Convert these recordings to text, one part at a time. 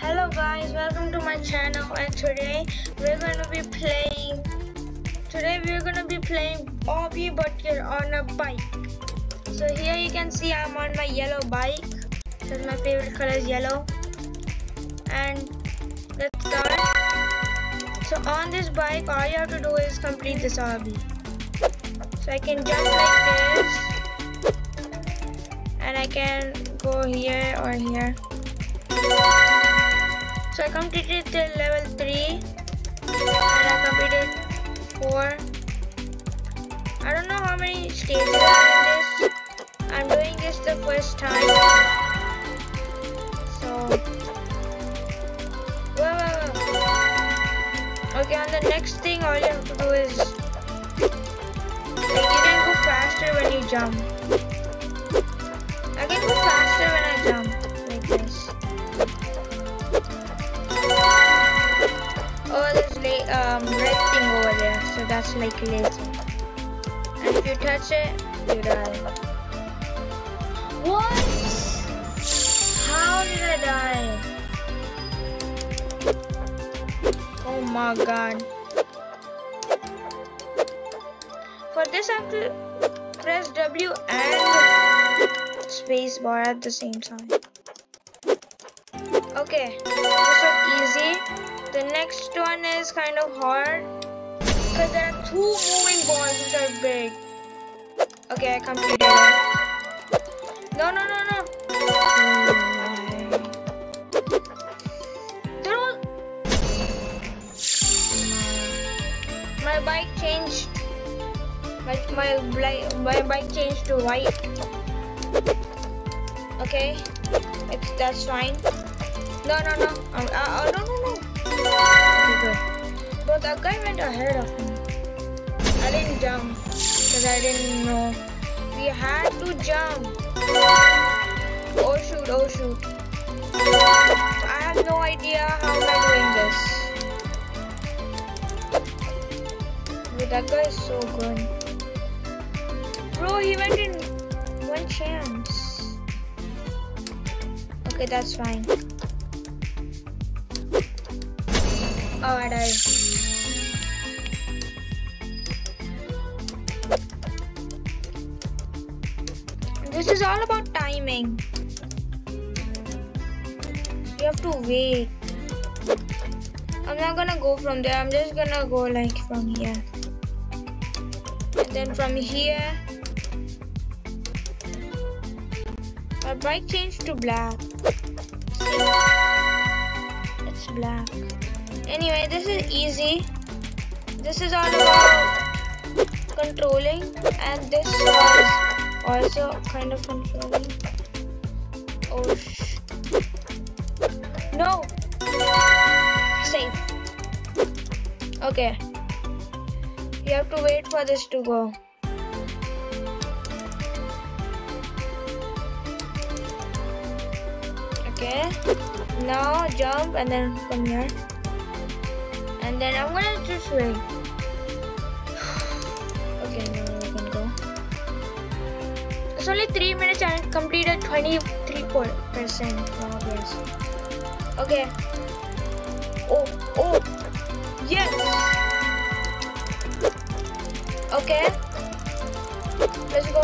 Hello guys, welcome to my channel and today we're gonna be playing today we're gonna be playing Obby but you're on a bike. So here you can see I'm on my yellow bike. Because my favorite color is yellow. And let's start. So on this bike all you have to do is complete this obby. So I can jump like this and I can go here or here. So I completed till level 3 and I completed 4. I don't know how many stages are in this. I'm doing this the first time. So, whoa, whoa, whoa. Okay, on the next thing, all you have to do is like you can go faster when you jump. I can go faster that's like laser. And if you touch it, you die. What? How did I die? Oh my god. For this I have to press W and space bar at the same time. Okay, this was easy. The next one is kind of hard because there are two moving balls which are big. Okay, I completed it. No, no, no, no. There was... My bike changed. My my my bike changed to white. Okay, it's that's fine. No, no, no. Um, uh, uh, no, no, no. Okay, good. But that guy went ahead of me. I didn't jump because I didn't know. We had to jump. Oh shoot, oh shoot. I have no idea how am I doing this. Dude, that guy is so good. Bro, he went in one chance. Okay, that's fine. Oh, I died. Is all about timing. You have to wait. I'm not gonna go from there. I'm just gonna go like from here. And then from here. My bike changed to black. It's black. Anyway, this is easy. This is all about controlling and this was also kind of controlling. Oh sh No! Safe. Okay. You have to wait for this to go. Okay. Now jump and then come here. And then I'm gonna just wait. Only 3 minutes and completed 23% progress. Okay. Oh, oh, yes. Okay. Let's go.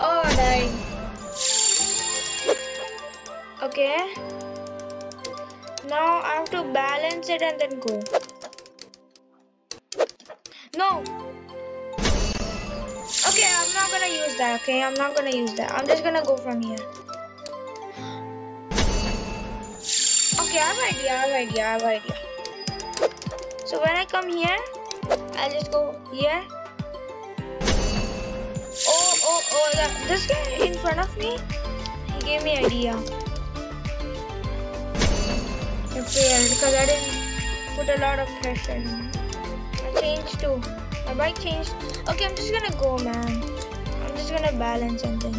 Oh, nice. Okay. Now I have to balance it and then go. That. Okay, I'm not gonna use that. I'm just gonna go from here. Okay, I have idea. I have idea. I have idea. So when I come here, I'll just go here. Oh, oh, oh! That, this guy in front of me, he gave me idea. Failed because I didn't put a lot of pressure. I changed too. my bike changed. Okay, I'm just gonna go, man. Just gonna balance then.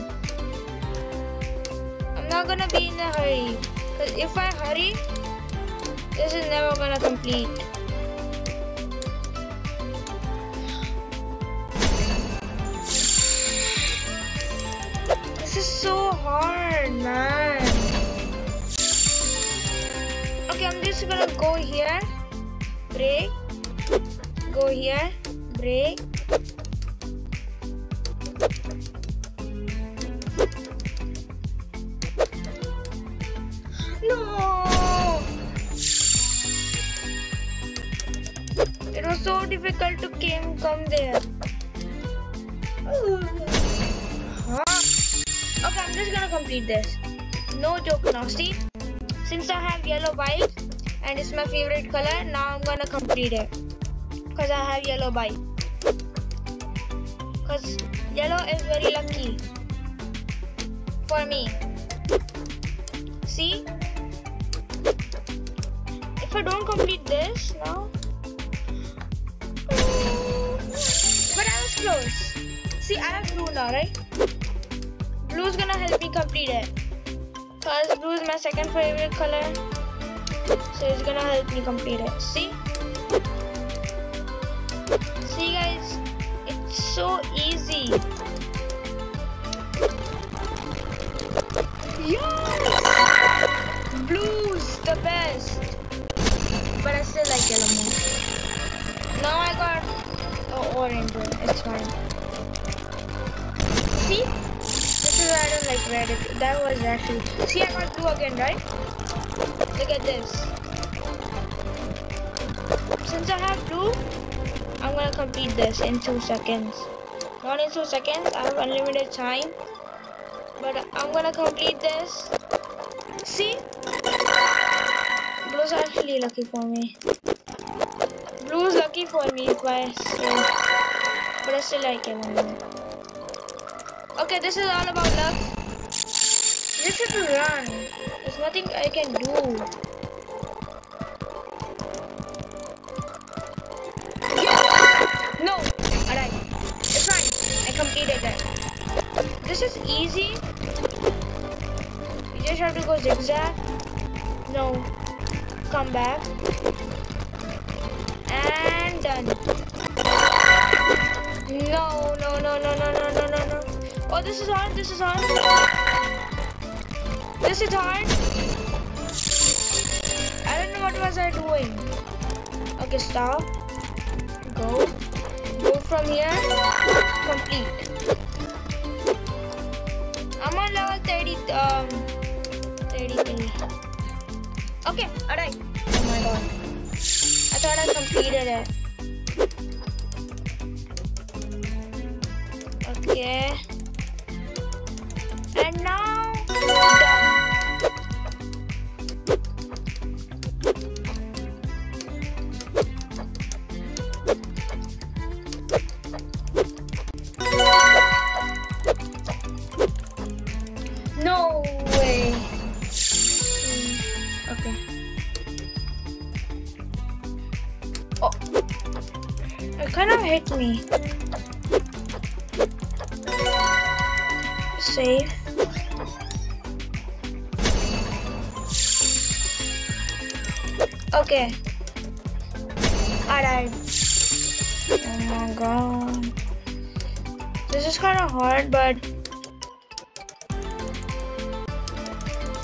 I'm not gonna be in a hurry. Cause if I hurry, this is never gonna complete. This is so hard, man. Okay, I'm just gonna go here, break, go here, break. 60 since I have yellow bike and it's my favorite color now I'm gonna complete it. Because I have yellow bike because yellow is very lucky for me. See? If I don't complete this now but I was close. See I have blue now right? Blue's gonna help me complete it. Cause blue is my second favorite color. So it's gonna help me complete it. See? See guys, it's so easy. Yeah! Blue's the best. But I still like yellow more. Now I got oh, orange one. It's fine. See? Like red. That was actually. See, I got blue again, right? Look at this. Since I have blue, I'm gonna complete this in two seconds. Not in two seconds. I have unlimited time. But I'm gonna complete this. See? Blue's actually lucky for me. Blue's lucky for me I say. But I still like it. Okay, this is all about luck. I to run. There's nothing I can do. No! Alright. It's fine. I completed that. This is easy. You just have to go zigzag. No. Come back. And done. No, no, no, no, no, no, no, no. Oh, this is on, this is on. This is hard. I don't know what was I doing. Okay, stop. Go. Go from here. Complete. I'm on level 30, um, 33. Okay, alright. Oh my god. I thought I completed it. Okay.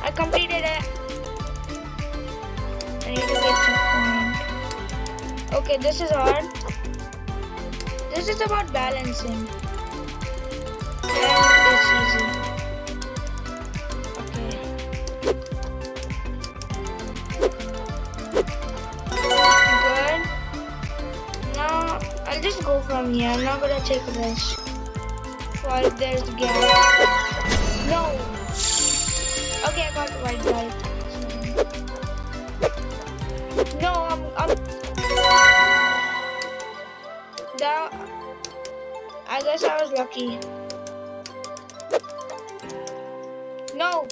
I completed it. I need to get. Okay, this is hard. This is about balancing. And. Okay. Good. Now I'll just go from here. I'm not gonna take this. If there's a gap. No. Got white bike. No, I'm, I'm. That. I guess I was lucky. No.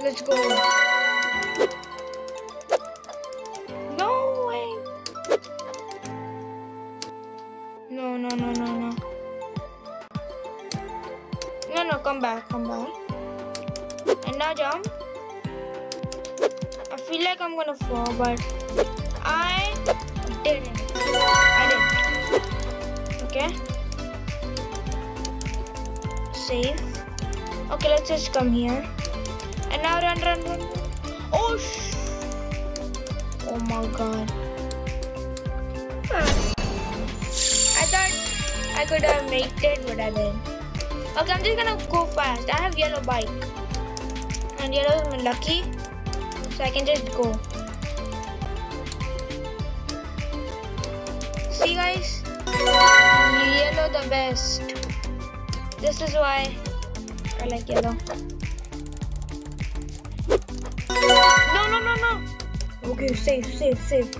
Let's go. No way. No, no, no, no, no. No, no, come back, come back. And now jump. I feel like I'm gonna fall, but I didn't. I didn't. Okay. safe. Okay, let's just come here. And now run, run, run. Oh, sh Oh my god. I thought I could have made it, but I didn't. Okay, I'm just gonna go fast. I have yellow bike. And yellow is lucky. So I can just go. See guys? Yellow the best. This is why I like yellow. No, no, no, no. Okay, safe, safe, safe.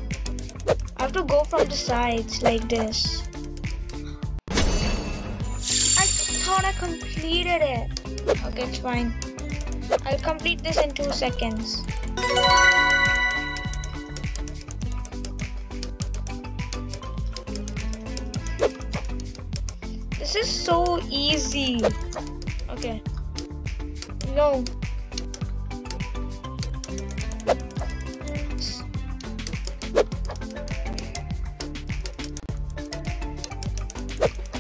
I have to go from the sides like this. I completed it. Okay, it's fine. I'll complete this in two seconds. This is so easy. Okay. No.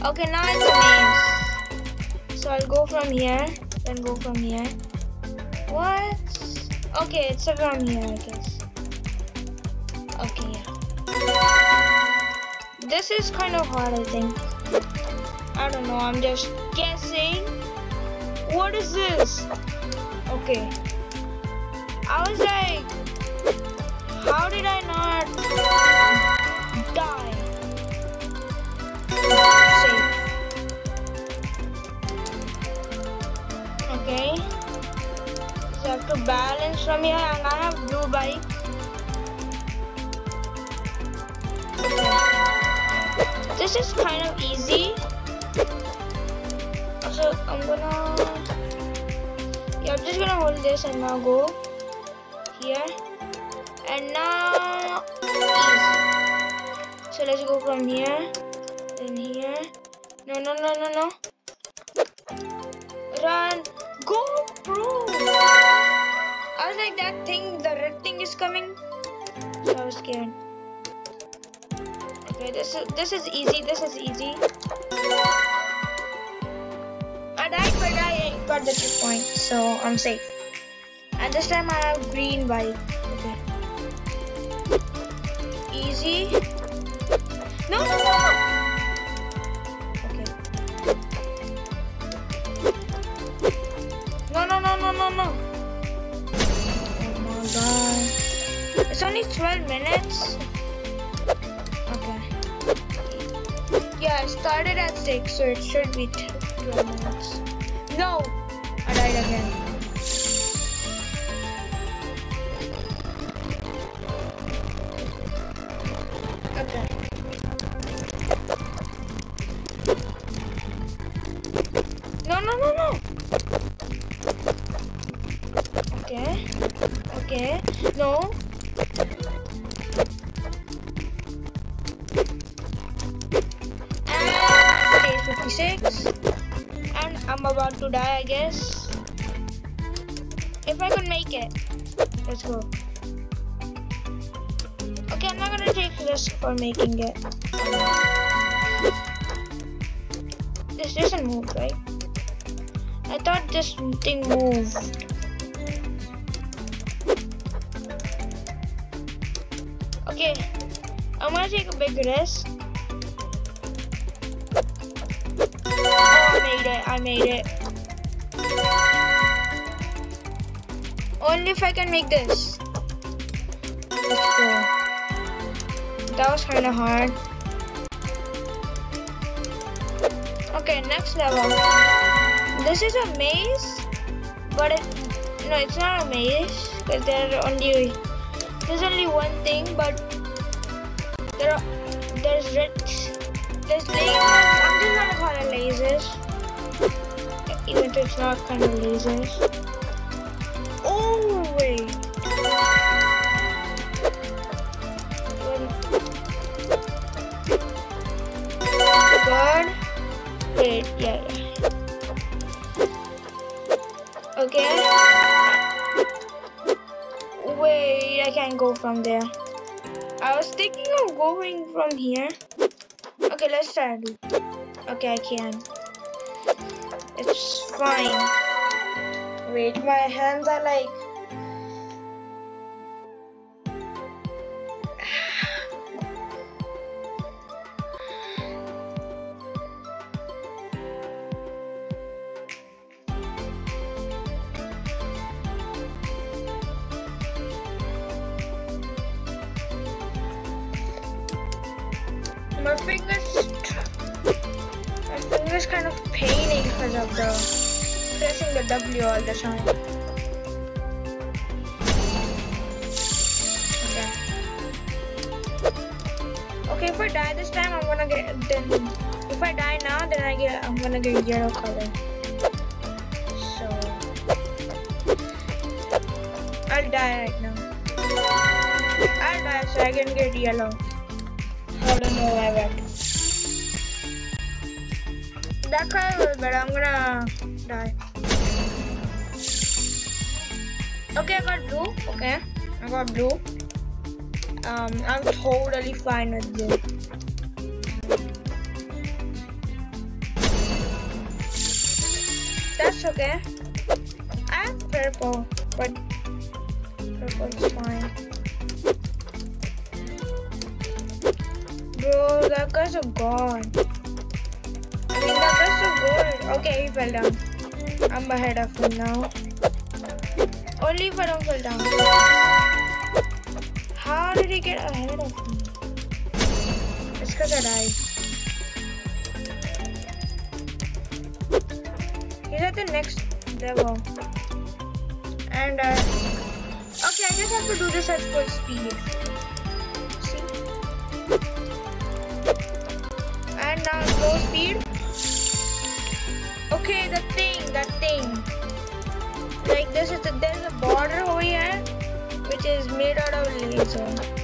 Okay, now it's maze. I'll go from here, then go from here. What? Okay, it's around here, I guess. Okay, yeah. This is kind of hard, I think. I don't know, I'm just guessing. What is this? Okay. I was like, how did I not This is kind of easy. So I'm gonna yeah, I'm just gonna hold this and now go here and now easy. So let's go from here then here. No no no no no. Run! Go, bro! I was like that thing, the red thing is coming. So I was scared. Okay, this is this is easy. This is easy. I died, but I got the checkpoint, so I'm safe. And this time I have green bike. Okay. Easy. No, no, no. Okay. No, no, no, no, no, no. Oh my god. It's only 12 minutes. Started at 6, so it should be 12 minutes. No! Risk for making it. This doesn't move, right? I thought this thing moved. Okay, I'm gonna take a big risk. Oh, I made it, I made it. Only if I can make this. That was kind of hard. Okay, next level. This is a maze, but it, no, it's not a maze because there only there's only one thing, but there are there's red there's lasers. I'm just gonna call it lasers, even though it's not kind of lasers. From there. I was thinking of going from here. Okay, let's try. Okay, I can. It's fine. Wait, my hands are like I die this time, I'm gonna get then. If I die now, then I get I'm gonna get yellow color. So I'll die right now. I'll die so I can get yellow. I don't know why that. That guy was better. I'm gonna die. Okay, I got blue. Okay, I got blue. Um, I'm totally fine with blue. That's okay. I have purple, but purple is fine. Bro, that guy's a god. I mean, that guy's. Okay, he fell down. I'm ahead of him now. Only if I don't fall down. How did he get ahead of me? It's because I died. He's at the next level. And, uh, okay, I just have to do this at full speed. See? And now slow speed. Okay, the thing, that thing. Like this is the, there's a border over here, which is made out of laser.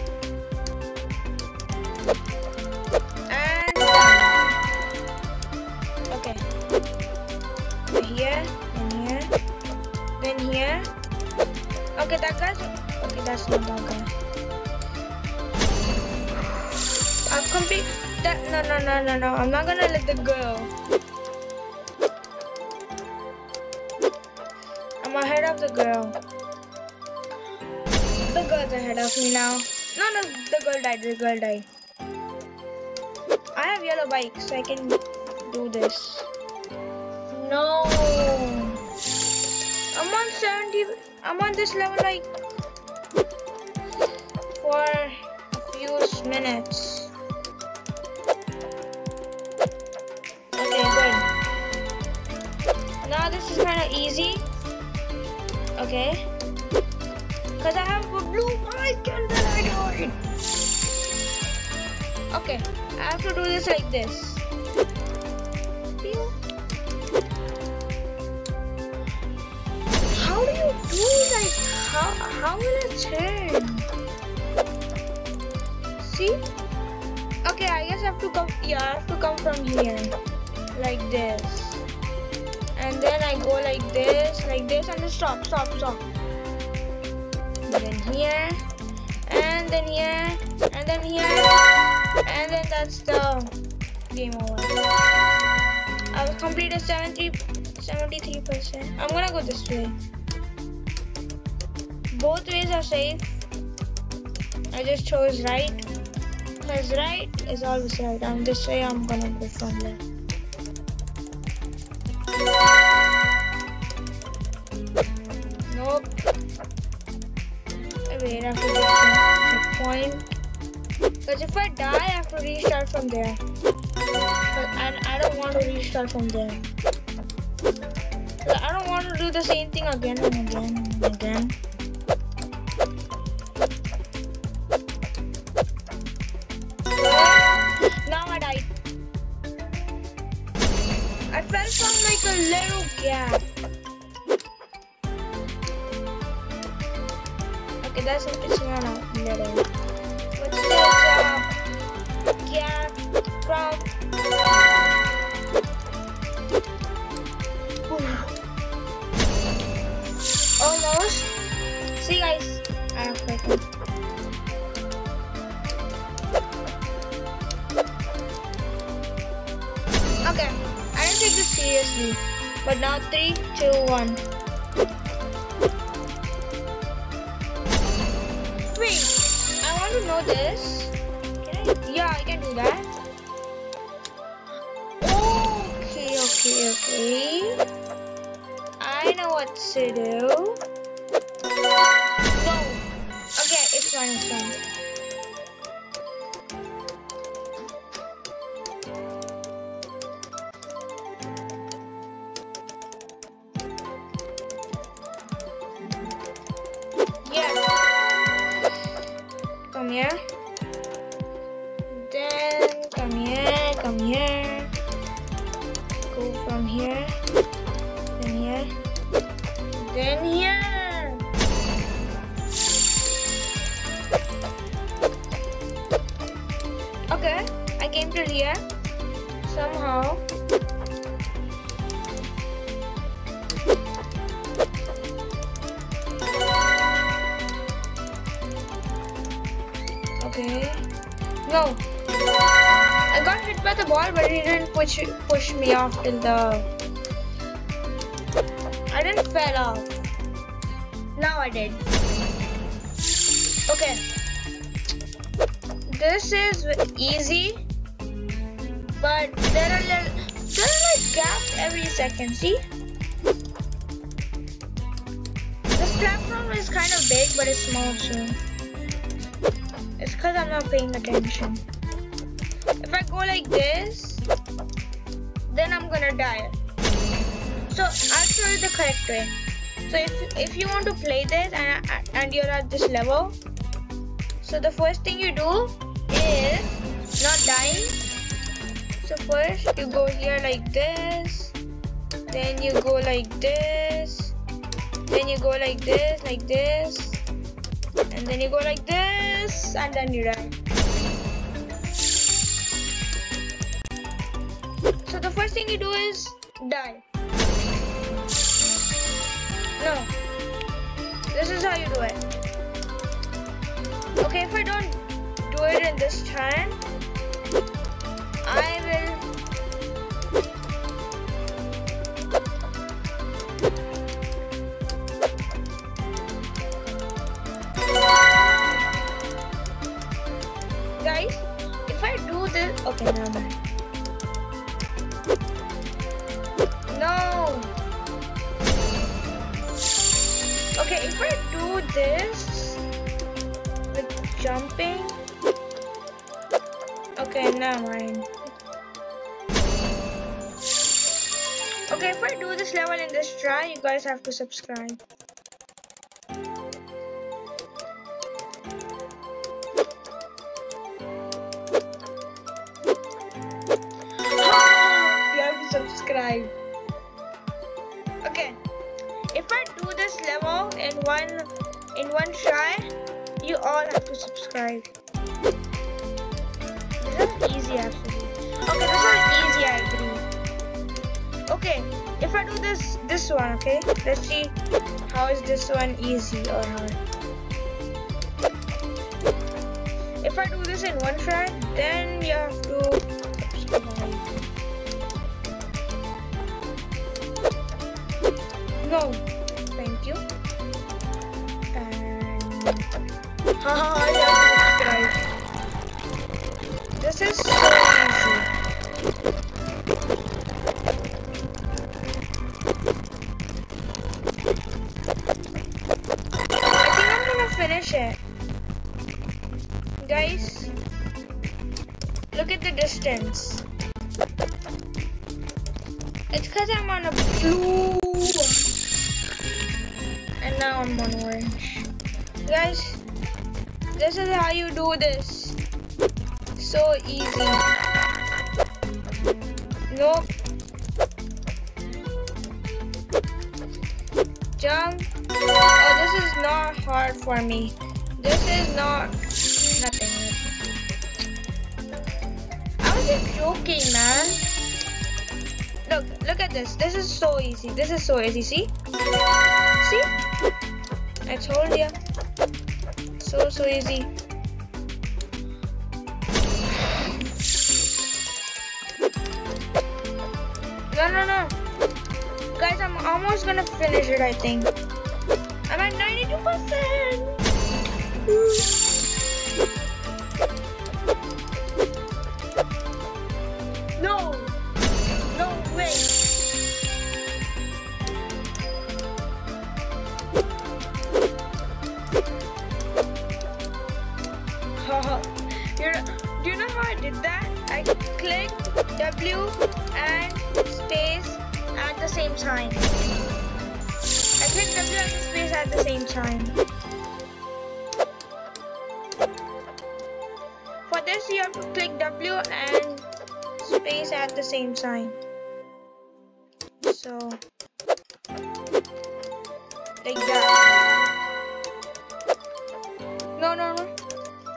That's. I've complete that. No, no, no, no, no. I'm not gonna let the girl. I'm ahead of the girl. The girl's ahead of me now. No, no, the girl died. The girl died. I have yellow bike, so I can do this. No. I'm on 70. I'm on this level like for a few minutes. Okay, good. Now this is kind of easy. Okay. Because I have a blue I died. Okay, I have to do this like this. How do you do like how how will it turn? Have to come yeah, I have to come from here. Like this. And then I go like this, like this, and then stop, stop, stop. And then here, and then here, and then here, and then that's the game over. I've completed 70, 73%. I'm gonna go this way. Both ways are safe. I just chose right. Because right is always right. I'm this way I'm gonna go from there. Nope. Wait, I have to get point. Because if I die, I have to restart from there. But I don't want to restart from there. I don't want to do the same thing again and again and again. I fell from like a little gap. Okay, that's it's not a little. What's this uh, gap from? Almost. See you guys, I have take. But now three, two, one. Wait, I want to know this. Can I? Yeah, I can do that. Okay, okay, okay. I know what to do. Push me off in the. I didn't fell off. Now I did. Okay. This is easy, but there are little, there are like gaps every second. See? This platform is kind of big, but it's small too. It's because I'm not paying attention. If I go like this, then I'm gonna die. So I'll show you the correct way. So if, if you want to play this and, and you're at this level, so the first thing you do is not dying. So first you go here like this, then you go like this, then you go like this, like this, and then you go like this, and then you die. Thing you do is die. No. This is how you do it. Okay, if I don't do it in this turn, have to subscribe. Ah, you have to subscribe. Okay, if I do this level in one in one try, you all have to subscribe. This is easy actually. Okay, this is easy I agree. Okay, if I do this this one, okay, let's see how is this one easy or hard. If I do this in one try, then you have to. No, thank you. And. This is so Guys, look at the distance. It's because I'm on a blue and now I'm on orange. Guys, this is how you do this. So easy. Nope. Jump. This is not hard for me. This is not nothing. I was just joking, man. Look, look at this. This is so easy. This is so easy. See? See? I told you. So, so easy. No, no, no. Guys, I'm almost gonna finish it, I think. I'm at 92%. No! No way! you know, do you know how I did that? I clicked W and space at the same time. I W and space at the same time. For this you have to click W and space at the same time. So like that. No no no.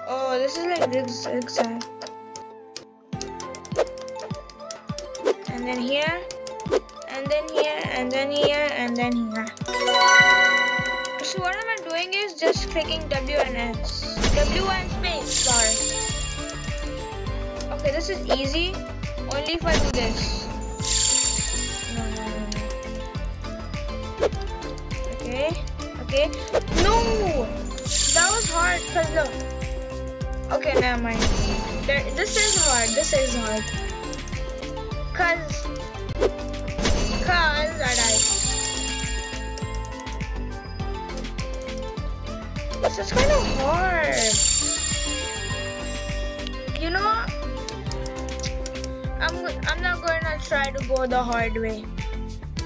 Oh this is like this zigzag. And then here and then here and then here and then here. So what I'm I doing is just clicking W and X. W and space sorry. Okay, this is easy. Only if I do this. No, no, no. Okay, okay. No! That was hard because look. Okay, never mind. There, this is hard. This is hard. Cause, cause I died. This is kind of hard. You know? I'm I'm not gonna try to go the hard way.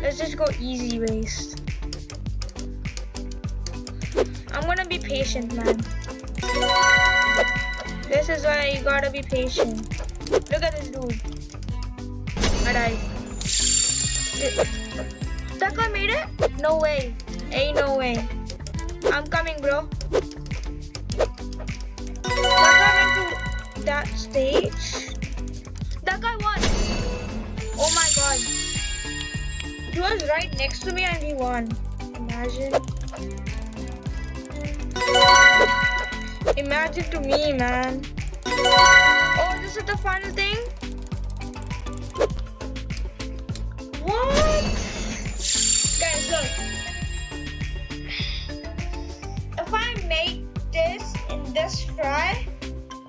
Let's just go easy ways. I'm gonna be patient, man. This is why you gotta be patient. Look at this dude. That guy made it? No way. Ain't no way. I'm coming, bro. That stage. That guy won. Oh my god. He was right next to me and he won. Imagine. Imagine to me, man. Oh, this is the final thing? This try,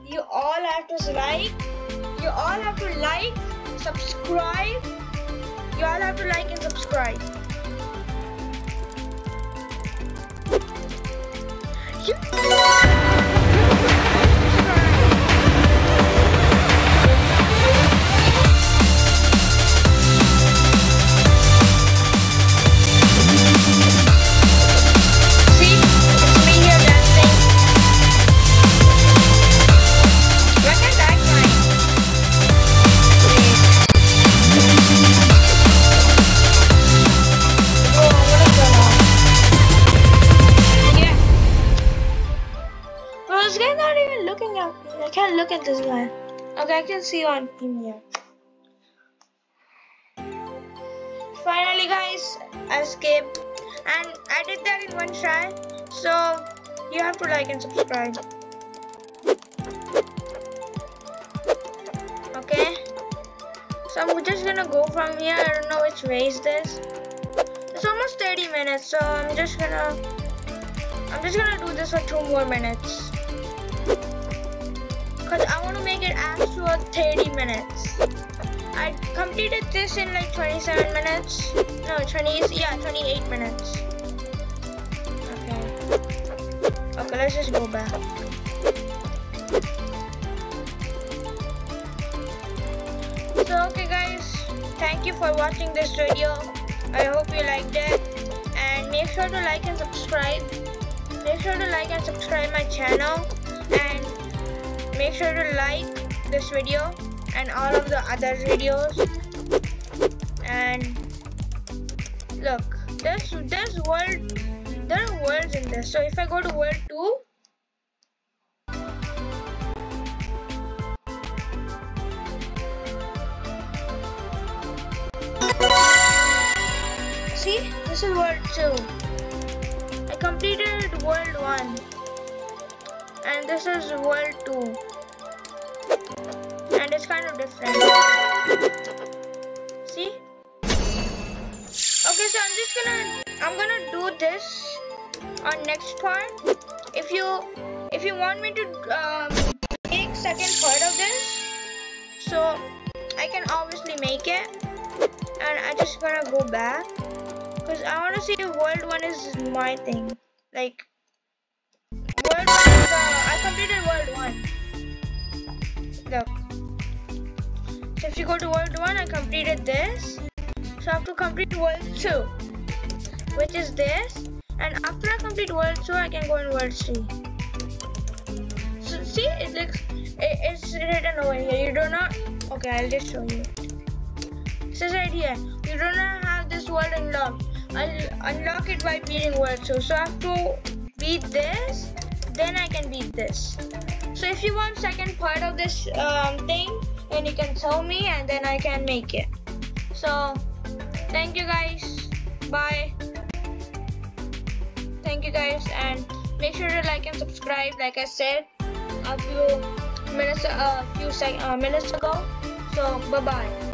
you all have to like, you all have to like, subscribe. You all have to like and subscribe. Look at this guy. Okay, I can see on him here. Finally, guys, I escaped. And I did that in one try. So, you have to like and subscribe. Okay? So, I'm just gonna go from here. I don't know which way is this. It's almost 30 minutes, so I'm just gonna I'm just gonna do this for two more minutes. Cause I wanna make it actual 30 minutes. I completed this in like 27 minutes. No, 20 yeah, 28 minutes. Okay. Okay, let's just go back. So okay guys, thank you for watching this video. I hope you liked it and make sure to like and subscribe. Make sure to like and subscribe my channel and make sure to like this video and all of the other videos. And look, there's there's world there are worlds in this. So if I go to world two, see this is world two. I completed world one, and this is world kind of different. See? Okay, so I'm just gonna, I'm gonna do this on next part. If you if you want me to um, make second part of this, so I can obviously make it, and I just gonna go back because I want to see world one is my thing. Like world one is uh, I completed world one. Look. So if you go to world one, I completed this. So I have to complete world two, which is this. And after I complete world 2, I can go in world 3. So see, it looks, it, it's written over here. You do not, okay, I'll just show you. It says right here, you do not have this world unlocked. I'll unlock it by beating world 2. So I have to beat this, then I can beat this. So if you want second part of this um, thing, then you can tell me and then I can make it. So thank you guys. Bye thank you guys and make sure to like and subscribe like i said a few minutes a few sec uh, minutes ago so bye bye